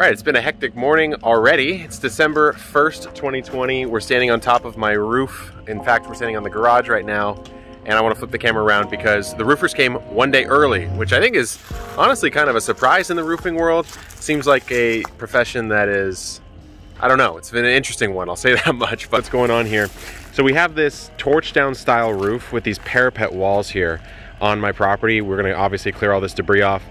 right, it's been a hectic morning already. It's December 1st, 2020. We're standing on top of my roof. In fact, we're standing on the garage right now and I want to flip the camera around because the roofers came one day early, which I think is honestly kind of a surprise in the roofing world. Seems like a profession that is, I don't know, it's been an interesting one, I'll say that much, but what's going on here? So we have this torch down style roof with these parapet walls here on my property. We're gonna obviously clear all this debris off,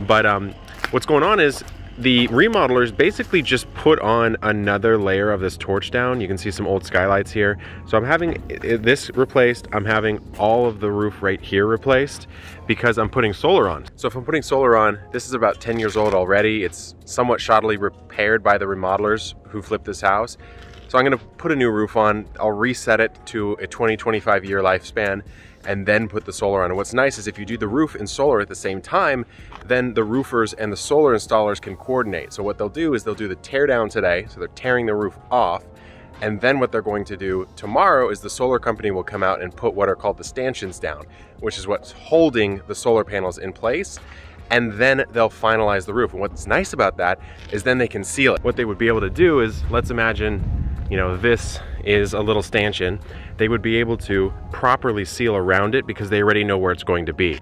but um, what's going on is the remodelers basically just put on another layer of this torch down. You can see some old skylights here. So I'm having this replaced. I'm having all of the roof right here replaced because I'm putting solar on. So if I'm putting solar on, this is about 10 years old already. It's somewhat shoddily repaired by the remodelers who flipped this house. So I'm gonna put a new roof on. I'll reset it to a 20, 25 year lifespan and then put the solar on. And what's nice is if you do the roof and solar at the same time, then the roofers and the solar installers can coordinate. So what they'll do is they'll do the tear down today, so they're tearing the roof off, and then what they're going to do tomorrow is the solar company will come out and put what are called the stanchions down, which is what's holding the solar panels in place and then they'll finalize the roof. And what's nice about that is then they can seal it. What they would be able to do is, let's imagine, you know, this is a little stanchion they would be able to properly seal around it because they already know where it's going to be.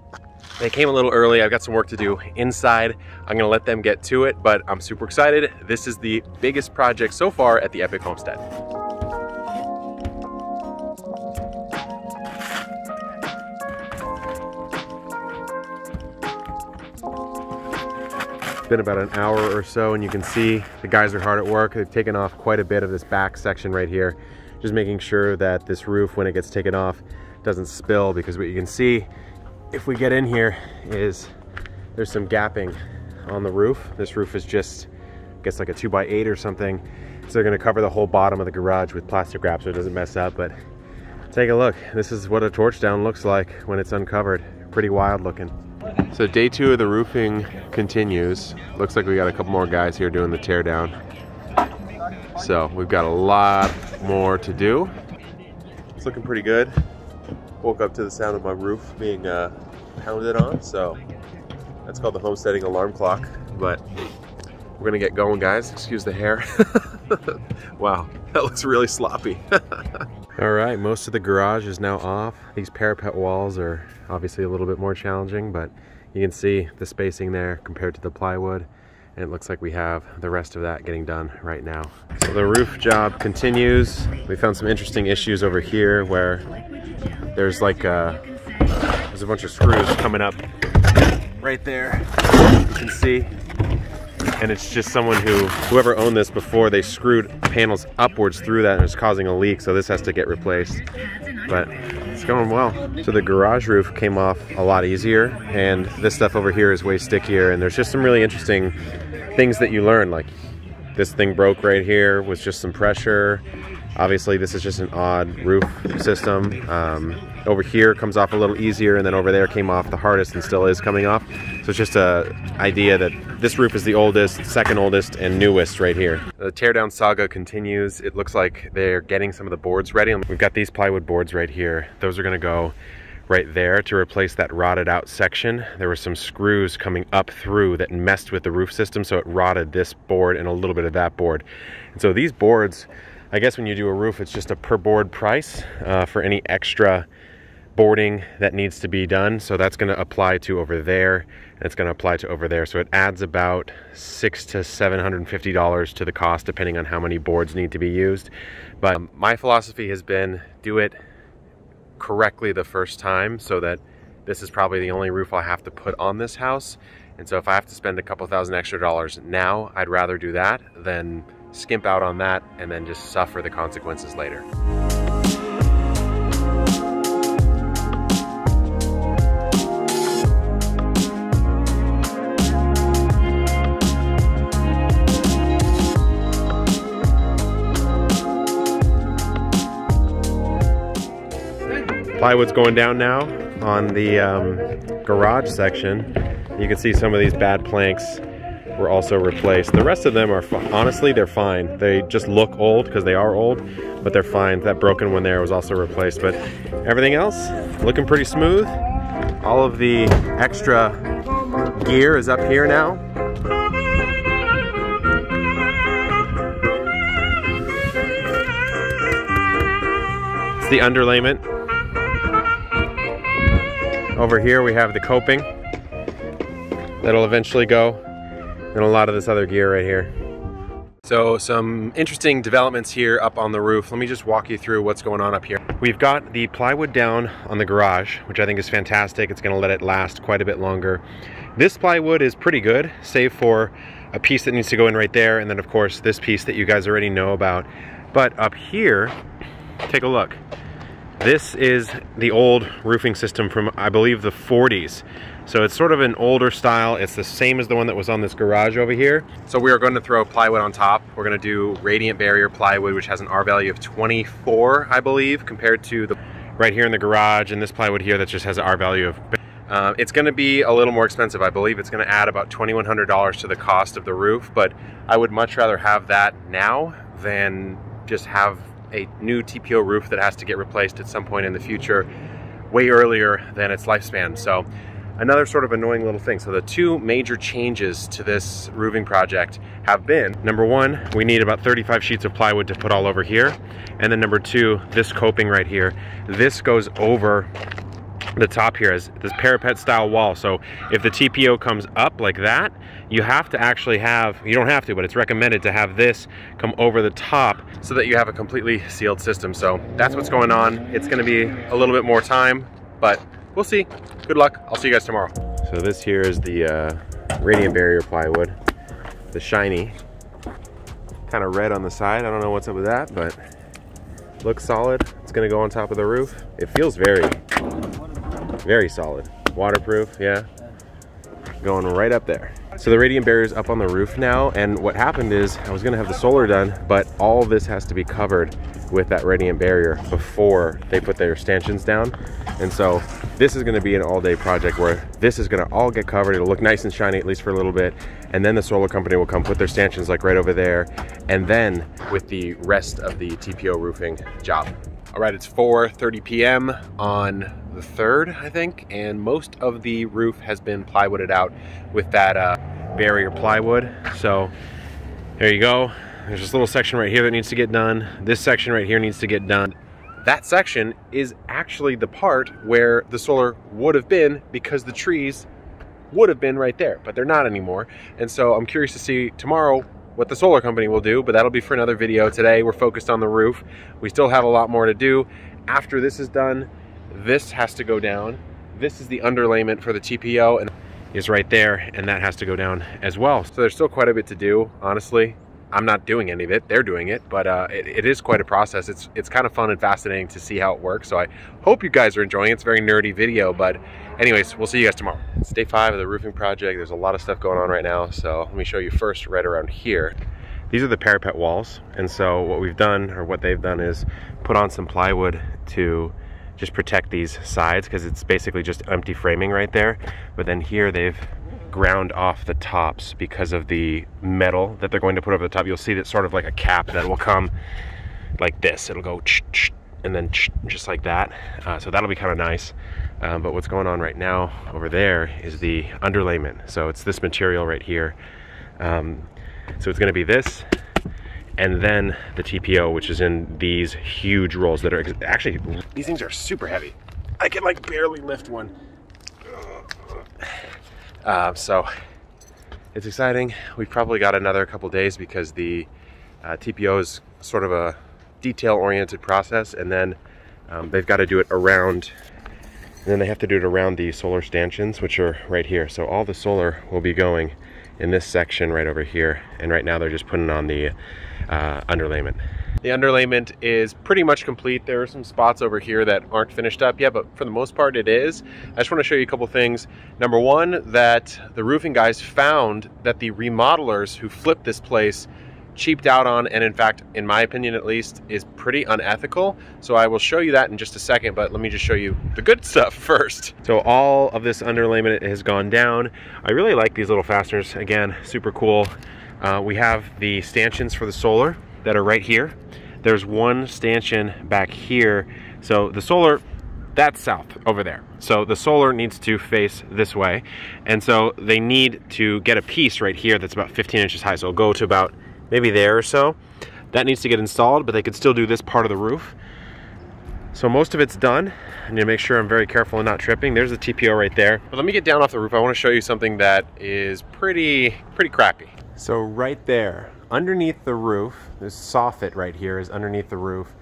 They came a little early. I've got some work to do inside. I'm gonna let them get to it, but I'm super excited. This is the biggest project so far at the Epic Homestead. It's been about an hour or so and you can see the guys are hard at work. They've taken off quite a bit of this back section right here just making sure that this roof, when it gets taken off, doesn't spill because what you can see if we get in here is there's some gapping on the roof. This roof is just, I guess like a two by eight or something. So they're gonna cover the whole bottom of the garage with plastic wrap so it doesn't mess up. But take a look. This is what a torch down looks like when it's uncovered. Pretty wild looking. So day two of the roofing continues. Looks like we got a couple more guys here doing the tear down. So we've got a lot more to do. It's looking pretty good. Woke up to the sound of my roof being uh, pounded on, so that's called the homesteading alarm clock. But we're gonna get going, guys. Excuse the hair. wow, that looks really sloppy. All right, most of the garage is now off. These parapet walls are obviously a little bit more challenging, but you can see the spacing there compared to the plywood and it looks like we have the rest of that getting done right now. So the roof job continues. We found some interesting issues over here where there's like a, there's a bunch of screws coming up right there. You can see. And it's just someone who, whoever owned this before, they screwed panels upwards through that and it's causing a leak, so this has to get replaced. But it's going well. So the garage roof came off a lot easier and this stuff over here is way stickier and there's just some really interesting things that you learn like this thing broke right here with just some pressure. Obviously this is just an odd roof system. Um, over here comes off a little easier and then over there came off the hardest and still is coming off. So it's just a idea that this roof is the oldest second oldest and newest right here. The teardown saga continues. It looks like they're getting some of the boards ready. We've got these plywood boards right here. Those are going to go right there to replace that rotted out section. There were some screws coming up through that messed with the roof system, so it rotted this board and a little bit of that board. And so these boards, I guess when you do a roof, it's just a per board price uh, for any extra boarding that needs to be done. So that's gonna apply to over there, and it's gonna apply to over there. So it adds about six to $750 to the cost, depending on how many boards need to be used. But um, my philosophy has been do it correctly the first time so that this is probably the only roof I have to put on this house. And so if I have to spend a couple thousand extra dollars now, I'd rather do that than skimp out on that and then just suffer the consequences later. Plywood's going down now on the um, garage section. You can see some of these bad planks were also replaced. The rest of them are, honestly, they're fine. They just look old because they are old, but they're fine. That broken one there was also replaced, but everything else looking pretty smooth. All of the extra gear is up here now. It's the underlayment over here we have the coping that'll eventually go, and a lot of this other gear right here. So some interesting developments here up on the roof. Let me just walk you through what's going on up here. We've got the plywood down on the garage, which I think is fantastic. It's gonna let it last quite a bit longer. This plywood is pretty good, save for a piece that needs to go in right there, and then of course this piece that you guys already know about. But up here, take a look. This is the old roofing system from, I believe, the 40s. So it's sort of an older style. It's the same as the one that was on this garage over here. So we are going to throw plywood on top. We're going to do radiant barrier plywood, which has an R value of 24, I believe, compared to the right here in the garage and this plywood here that just has an R value of uh, it's going to be a little more expensive. I believe it's going to add about $2,100 to the cost of the roof, but I would much rather have that now than just have a new TPO roof that has to get replaced at some point in the future way earlier than its lifespan. So another sort of annoying little thing. So the two major changes to this roofing project have been, number one, we need about 35 sheets of plywood to put all over here. And then number two, this coping right here, this goes over the top here is this parapet style wall. So if the TPO comes up like that, you have to actually have, you don't have to, but it's recommended to have this come over the top so that you have a completely sealed system. So that's what's going on. It's gonna be a little bit more time, but we'll see. Good luck. I'll see you guys tomorrow. So this here is the uh, radiant barrier plywood, the shiny, kind of red on the side. I don't know what's up with that, but looks solid. It's gonna go on top of the roof. It feels very very solid. Waterproof, yeah. Going right up there. So the radiant barrier is up on the roof now, and what happened is I was gonna have the solar done, but all this has to be covered with that radiant barrier before they put their stanchions down. And so this is gonna be an all day project where this is gonna all get covered. It'll look nice and shiny, at least for a little bit. And then the solar company will come put their stanchions like right over there. And then with the rest of the TPO roofing job. All right, it's 4.30 p.m. on the 3rd, I think, and most of the roof has been plywooded out with that uh, barrier plywood. So there you go. There's this little section right here that needs to get done. This section right here needs to get done. That section is actually the part where the solar would have been because the trees would have been right there, but they're not anymore. And so I'm curious to see tomorrow what the solar company will do, but that'll be for another video. Today we're focused on the roof. We still have a lot more to do. After this is done, this has to go down. This is the underlayment for the TPO and is right there and that has to go down as well. So there's still quite a bit to do, honestly. I'm not doing any of it, they're doing it, but uh, it, it is quite a process. It's, it's kind of fun and fascinating to see how it works. So I hope you guys are enjoying it. It's a very nerdy video, but anyways, we'll see you guys tomorrow. It's day five of the roofing project. There's a lot of stuff going on right now. So let me show you first right around here. These are the parapet walls. And so what we've done, or what they've done is put on some plywood to just protect these sides because it's basically just empty framing right there. But then here they've ground off the tops because of the metal that they're going to put over the top. You'll see that sort of like a cap that will come like this. It'll go and then just like that. Uh, so that'll be kind of nice. Um, but what's going on right now over there is the underlayment. So it's this material right here. Um, so it's gonna be this, and then the TPO, which is in these huge rolls that are actually, these things are super heavy. I can like barely lift one. Uh, so it's exciting. We've probably got another couple days because the uh, TPO is sort of a detail-oriented process, and then um, they've got to do it around, and then they have to do it around the solar stanchions, which are right here. So all the solar will be going in this section right over here, and right now they're just putting on the uh, underlayment. The underlayment is pretty much complete. There are some spots over here that aren't finished up yet, but for the most part it is. I just want to show you a couple things. Number one, that the roofing guys found that the remodelers who flipped this place cheaped out on and in fact in my opinion at least is pretty unethical so I will show you that in just a second but let me just show you the good stuff first so all of this underlayment has gone down I really like these little fasteners again super cool uh, we have the stanchions for the solar that are right here. There's one stanchion back here. So the solar, that's south over there. So the solar needs to face this way. And so they need to get a piece right here that's about 15 inches high. So it'll go to about maybe there or so. That needs to get installed, but they could still do this part of the roof. So most of it's done. I need to make sure I'm very careful and not tripping. There's the TPO right there. But let me get down off the roof. I want to show you something that is pretty, pretty crappy. So right there, underneath the roof, this soffit right here is underneath the roof,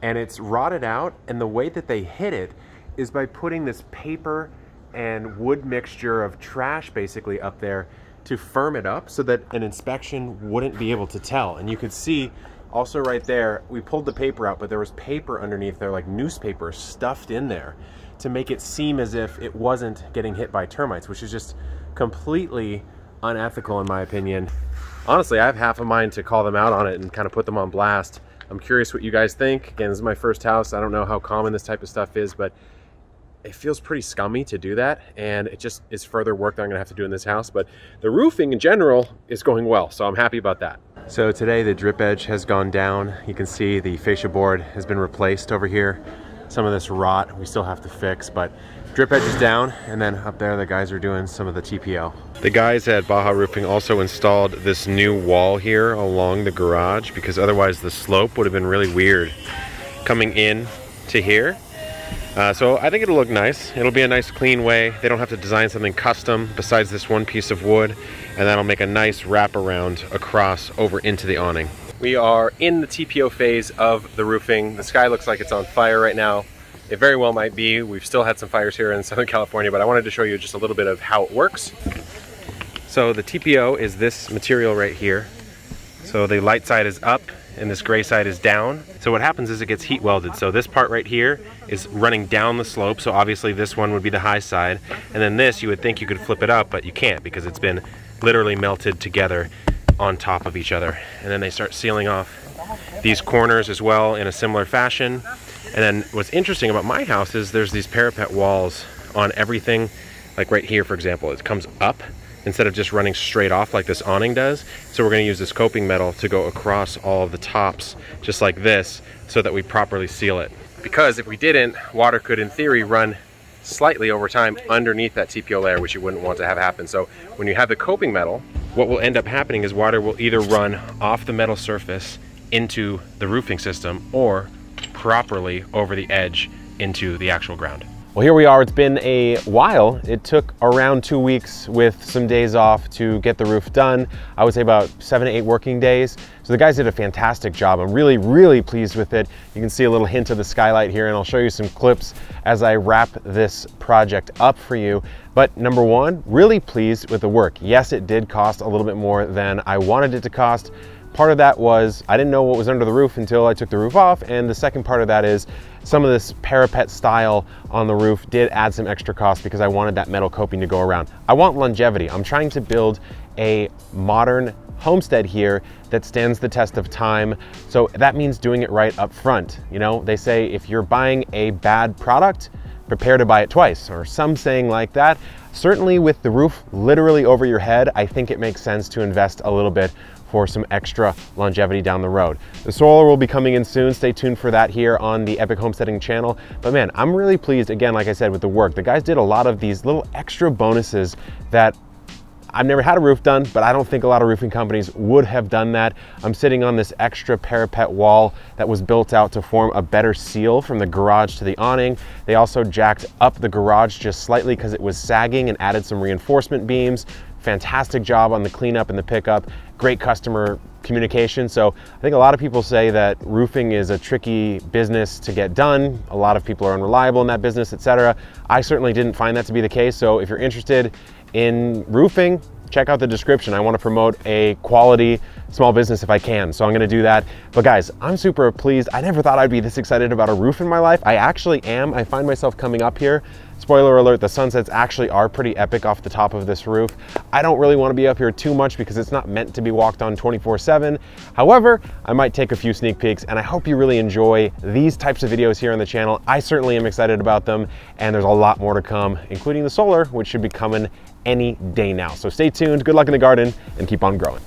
and it's rotted out. And the way that they hit it is by putting this paper and wood mixture of trash basically up there to firm it up so that an inspection wouldn't be able to tell. And you could see also right there, we pulled the paper out, but there was paper underneath there, like newspaper stuffed in there to make it seem as if it wasn't getting hit by termites, which is just completely unethical in my opinion. Honestly, I have half a mind to call them out on it and kind of put them on blast. I'm curious what you guys think. Again, this is my first house. I don't know how common this type of stuff is, but it feels pretty scummy to do that and it just is further work that I'm gonna have to do in this house but the roofing in general is going well so I'm happy about that. So today the drip edge has gone down. You can see the fascia board has been replaced over here. Some of this rot we still have to fix but drip edge is down and then up there the guys are doing some of the TPO. The guys at Baja Roofing also installed this new wall here along the garage because otherwise the slope would have been really weird coming in to here uh, so I think it'll look nice. It'll be a nice clean way. They don't have to design something custom besides this one piece of wood and that'll make a nice wraparound across over into the awning. We are in the TPO phase of the roofing. The sky looks like it's on fire right now. It very well might be. We've still had some fires here in Southern California, but I wanted to show you just a little bit of how it works. So the TPO is this material right here. So the light side is up and this gray side is down. So what happens is it gets heat welded. So this part right here is running down the slope. So obviously this one would be the high side. And then this, you would think you could flip it up, but you can't because it's been literally melted together on top of each other. And then they start sealing off these corners as well in a similar fashion. And then what's interesting about my house is there's these parapet walls on everything. Like right here, for example, it comes up instead of just running straight off like this awning does. So we're gonna use this coping metal to go across all of the tops, just like this, so that we properly seal it. Because if we didn't, water could in theory run slightly over time underneath that TPO layer, which you wouldn't want to have happen. So when you have the coping metal, what will end up happening is water will either run off the metal surface into the roofing system or properly over the edge into the actual ground. Well, here we are. It's been a while. It took around two weeks with some days off to get the roof done. I would say about seven to eight working days. So the guys did a fantastic job. I'm really, really pleased with it. You can see a little hint of the skylight here and I'll show you some clips as I wrap this project up for you. But number one, really pleased with the work. Yes, it did cost a little bit more than I wanted it to cost, Part of that was I didn't know what was under the roof until I took the roof off. And the second part of that is some of this parapet style on the roof did add some extra cost because I wanted that metal coping to go around. I want longevity. I'm trying to build a modern homestead here that stands the test of time. So that means doing it right up front. You know, they say if you're buying a bad product, prepare to buy it twice, or some saying like that. Certainly with the roof literally over your head, I think it makes sense to invest a little bit for some extra longevity down the road. The solar will be coming in soon. Stay tuned for that here on the Epic Homesteading channel. But man, I'm really pleased, again, like I said, with the work. The guys did a lot of these little extra bonuses that I've never had a roof done, but I don't think a lot of roofing companies would have done that. I'm sitting on this extra parapet wall that was built out to form a better seal from the garage to the awning. They also jacked up the garage just slightly because it was sagging and added some reinforcement beams fantastic job on the cleanup and the pickup, great customer communication. So I think a lot of people say that roofing is a tricky business to get done. A lot of people are unreliable in that business, etc. I certainly didn't find that to be the case. So if you're interested in roofing, check out the description. I want to promote a quality small business if I can. So I'm going to do that. But guys, I'm super pleased. I never thought I'd be this excited about a roof in my life. I actually am. I find myself coming up here Spoiler alert, the sunsets actually are pretty epic off the top of this roof. I don't really want to be up here too much because it's not meant to be walked on 24 7. However, I might take a few sneak peeks and I hope you really enjoy these types of videos here on the channel. I certainly am excited about them and there's a lot more to come, including the solar, which should be coming any day now. So stay tuned, good luck in the garden and keep on growing.